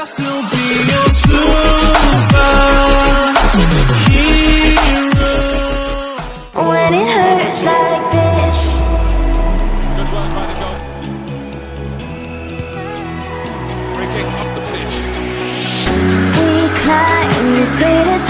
I'll still be your superhero. When it hurts like this. We climb the greatest.